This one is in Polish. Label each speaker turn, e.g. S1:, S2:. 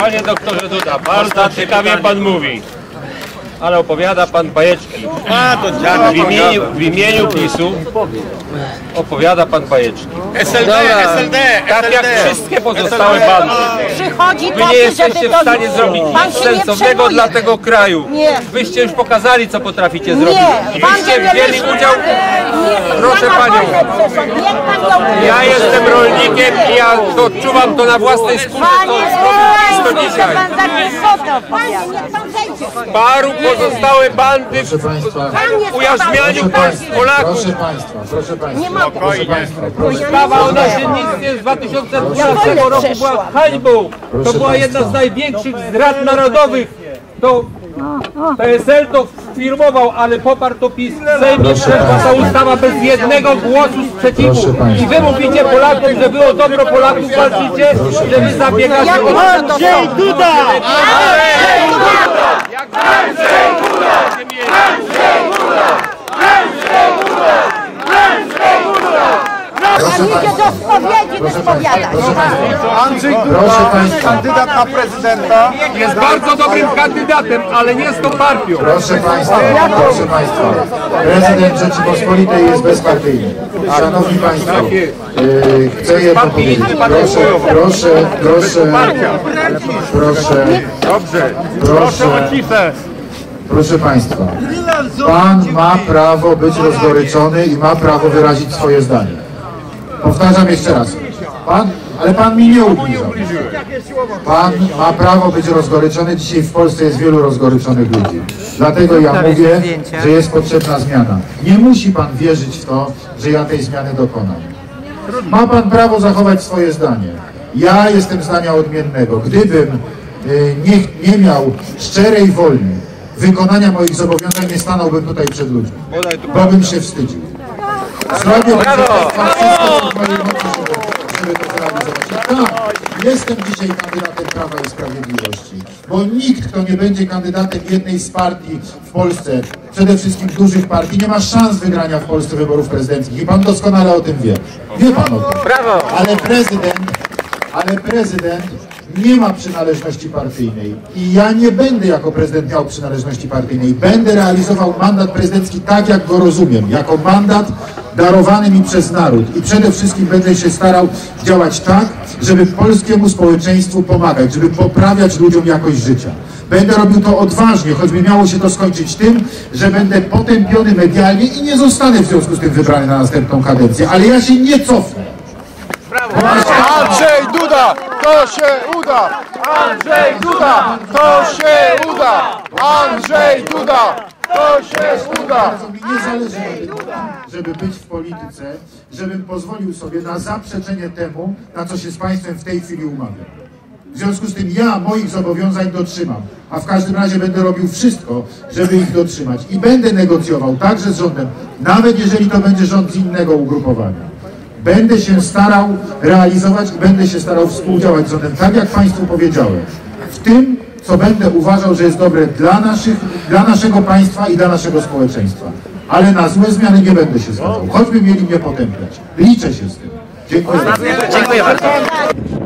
S1: Panie doktorze Duda, bardzo ciekawie pan mówi, ale opowiada pan bajeczki.
S2: A, to
S1: W
S2: dziadek.
S1: imieniu, w imieniu PiSu opowiada pan bajeczki.
S2: SLD, SLD,
S1: Tak jak wszystkie pozostałe bandy.
S3: Przychodzi
S1: Wy nie
S3: to,
S1: jesteście
S3: żeby
S1: w
S3: to
S1: stanie zrobić
S3: Pan
S1: nic
S3: się nie
S1: sensownego
S3: przejmuje.
S1: dla tego kraju.
S3: Nie.
S1: Wyście już pokazali, co potraficie zrobić.
S3: Nie, pan
S1: Wyście
S3: nie
S1: wzięli
S3: myśli.
S1: udział...
S3: Nie,
S1: Proszę
S3: ja na
S1: panią.
S3: wojnę przeszłam. Niech pan ją
S1: Ja jestem rolnikiem i ja to odczuwam to na własnej skórze, co zrobił PiS do dzisiaj.
S3: pan za głupotę opowiada. Niech pan zejdzie.
S1: Paru pozostałe bandy
S4: Proszę Państwa,
S1: w ujarzmianiu
S4: proszę
S1: Polski,
S4: Państwa,
S1: Polaków.
S4: proszę Państwa, proszę Państwa,
S3: Nie mogę.
S4: proszę Państwa, proszę
S1: Sprawa o nasiennictwie z 2012
S3: Ja
S1: roku
S3: przeszłam.
S1: była hańbą. To
S4: Proszę
S1: była jedna
S4: państwa.
S1: z największych zdrad narodowych. To PSL to firmował, ale poparł to PiS. W Sejmie
S4: Proszę
S1: przeszła ta
S4: państwa.
S1: ustawa bez jednego głosu sprzeciwu.
S4: Proszę państwa.
S1: I wy mówicie Polakom, że wy o dobro Polaków walczycie, że wy zabiegacie o...
S3: Andrzej
S2: Duda!
S4: Proszę
S3: Idzie do spowiedzi
S4: proszę Państwa,
S3: wyspowiadać.
S4: proszę Państwa,
S2: Andrzej
S4: Proszę
S2: Duda, kandydat na prezydenta.
S1: Jest bardzo dobrym kandydatem, ale nie z tą partią.
S4: proszę Państwa, proszę Państwa, prezydent Rzeczypospolitej jest bezpartyjny. Szanowni Państwo, yy, chcę jedno powiedzieć, proszę, proszę, proszę, proszę,
S2: Dobrze.
S4: proszę,
S2: Cifę.
S4: proszę Państwa, Pan ma prawo być rozgoryczony i ma prawo wyrazić swoje zdanie. Powtarzam jeszcze raz. Pan, ale Pan mi nie ubliżał. Pan ma prawo być rozgoryczony. Dzisiaj w Polsce jest wielu rozgoryczonych ludzi. Dlatego ja mówię, że jest potrzebna zmiana. Nie musi Pan wierzyć w to, że ja tej zmiany dokonam. Ma Pan prawo zachować swoje zdanie. Ja jestem zdania odmiennego. Gdybym y, nie, nie miał szczerej woli wykonania moich zobowiązań, nie stanąłbym tutaj przed ludźmi. Bo bym się wstydził. Zrealizować. I tak, jestem dzisiaj kandydatem Prawa i Sprawiedliwości, bo nikt, kto nie będzie kandydatem jednej z partii w Polsce, przede wszystkim dużych partii, nie ma szans wygrania w Polsce wyborów prezydenckich i pan doskonale o tym wie. Wie pan o tym.
S1: Brawo!
S4: Ale prezydent, ale prezydent nie ma przynależności partyjnej i ja nie będę jako prezydent miał przynależności partyjnej. Będę realizował mandat prezydencki tak, jak go rozumiem, jako mandat darowany mi przez naród i przede wszystkim będę się starał działać tak, żeby polskiemu społeczeństwu pomagać, żeby poprawiać ludziom jakość życia. Będę robił to odważnie, choćby miało się to skończyć tym, że będę potępiony medialnie i nie zostanę w związku z tym wybrany na następną kadencję, ale ja się nie cofnę.
S2: Andrzej Duda, to się uda! Andrzej Duda, to się uda! Andrzej Duda, to się uda!
S4: Nie zależy na tym, żeby być w polityce, żebym pozwolił sobie na zaprzeczenie temu, na co się z Państwem w tej chwili umawiam. W związku z tym ja moich zobowiązań dotrzymam, a w każdym razie będę robił wszystko, żeby ich dotrzymać i będę negocjował także z rządem, nawet jeżeli to będzie rząd z innego ugrupowania. Będę się starał realizować i będę się starał współdziałać z rządem, tak jak Państwu powiedziałem, w tym, co będę uważał, że jest dobre dla, naszych, dla naszego państwa i dla naszego społeczeństwa. Ale na złe zmiany nie będę się zgadzał, choćby mieli mnie potępiać. Liczę się z tym. Dziękuję.
S1: Dziękuję bardzo.